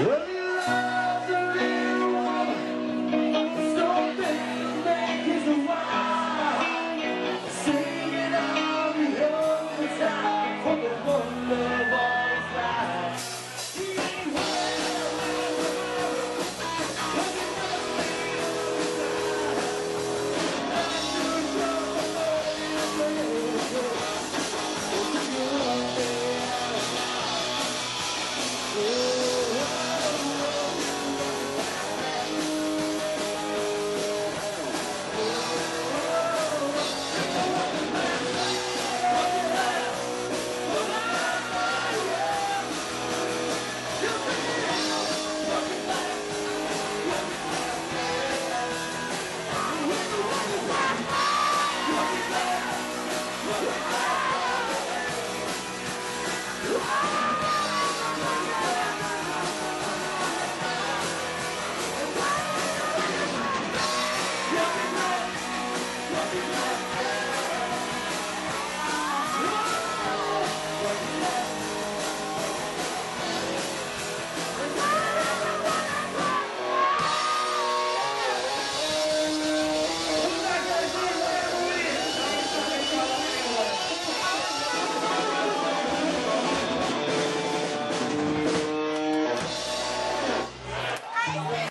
Woo!